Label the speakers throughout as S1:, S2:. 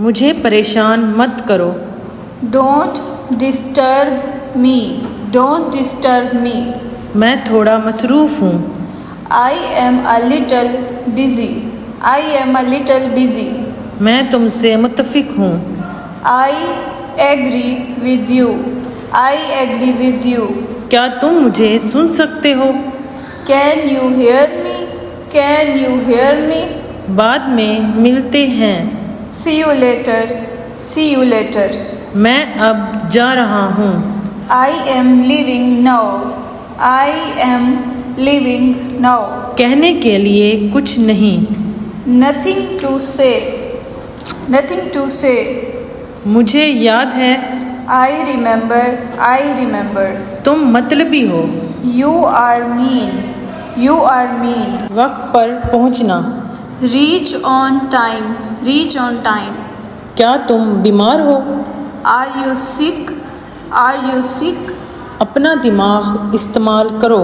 S1: मुझे परेशान मत करो।
S2: Don't disturb me don't disturb me
S1: मैं थोड़ा मसरूफ हूँ।
S2: I am a little busy I am a little busy
S1: मैं तुमसे मुतफिक हूँ।
S2: I agree with you I agree with you
S1: क्या तुम मुझे सुन सकते हो?
S2: Can you hear me can you hear me
S1: बाद में मिलते हैं।
S2: See you later see you later
S1: मैं अब जा रहा हूँ।
S2: I am leaving now I am leaving now
S1: कहने के लिए कुछ नहीं।
S2: Nothing to say nothing to say
S1: मुझे याद है।
S2: आई रिमेंबर आई रिमेंबर
S1: तुम मतलबी हो।
S2: You are mean you are mean
S1: वक्त पर पहुँचना।
S2: Reach on time reach on time
S1: क्या तुम बीमार हो?
S2: Are you sick are you sick
S1: अपना दिमाग इस्तेमाल करो।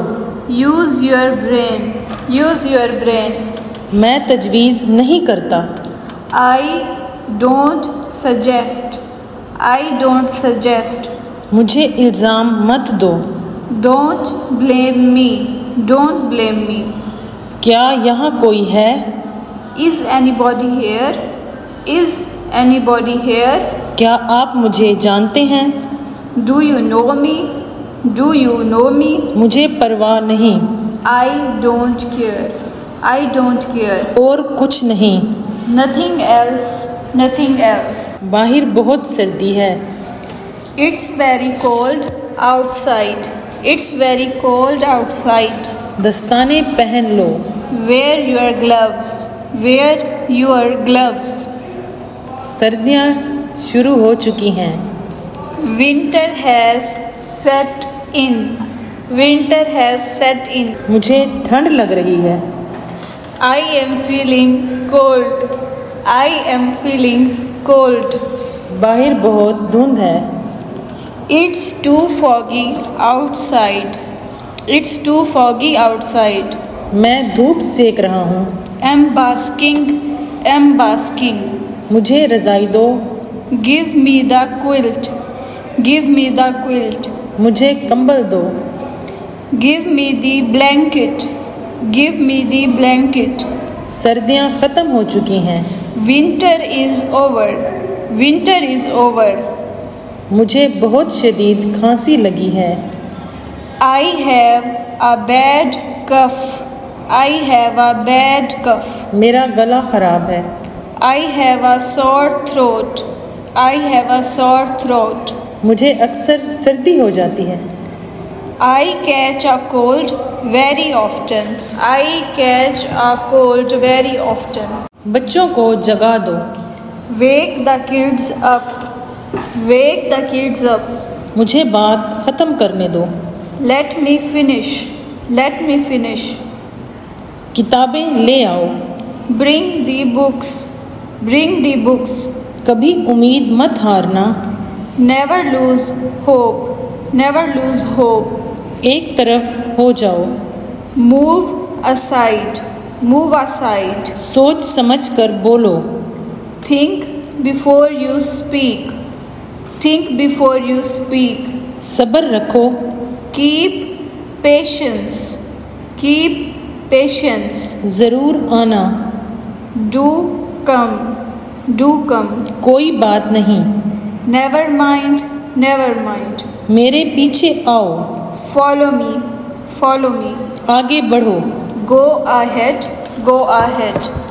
S2: Use your brain use your brain
S1: मैं तजवीज नहीं करता।
S2: I don't suggest I don't suggest
S1: मुझे इल्ज़ाम मत दो।
S2: Don't blame me don't blame me
S1: क्या यहाँ कोई है?
S2: Is anybody here is anybody here
S1: क्या आप मुझे जानते हैं?
S2: Do you know me do you know me
S1: मुझे परवाह नहीं।
S2: I don't care I don't care
S1: और कुछ नहीं।
S2: नथिंग एल्स नथिंग एल्स
S1: बाहर बहुत सर्दी है।
S2: It's very cold outside it's very cold outside
S1: दस्ताने पहन लो।
S2: Wear your gloves wear your gloves
S1: सर्दियाँ शुरू हो चुकी हैं।
S2: Winter has set in winter has set in
S1: मुझे ठंड लग रही है।
S2: I am feeling cold I am feeling cold
S1: बाहर बहुत धुंध है।
S2: It's too foggy outside it's too foggy outside
S1: मैं धूप सेक रहा हूँ।
S2: एम बास्किंग एम बास्किंग
S1: मुझे रजाई दो।
S2: Give me the quilt give me the quilt
S1: मुझे कंबल दो।
S2: Give me the blanket give me the blanket
S1: सर्दियाँ ख़त्म हो चुकी हैं।
S2: Winter is over winter is over
S1: मुझे बहुत शदीद खांसी लगी है।
S2: I have a bad cough I have a bad cough
S1: मेरा गला ख़राब है।
S2: I have a sore throat. I have a sore throat.
S1: मुझे अक्सर सर्दी हो जाती है
S2: I catch a cold very often. I catch a cold very often.
S1: बच्चों को जगा दो
S2: Wake the kids up. Wake the kids up.
S1: मुझे बात ख़त्म करने दो
S2: Let me finish. Let me finish.
S1: किताबें ले आओ
S2: Bring the books. Bring the books
S1: कभी उम्मीद मत हारना।
S2: Never lose hope never lose hope
S1: एक तरफ़ हो जाओ।
S2: मूव असाइड मूव असाइड
S1: सोच समझ कर बोलो।
S2: Think before you speak think before you speak
S1: सब्र रखो।
S2: कीप पेशेंस कीप पेशेंस
S1: ज़रूर आना।
S2: Do come do come.
S1: कोई बात नहीं।
S2: नेवर माइंड नेवर माइंड
S1: मेरे पीछे आओ।
S2: फॉलो मी फॉलो मी
S1: आगे बढ़ो।
S2: गो आहेड गो आ आहेड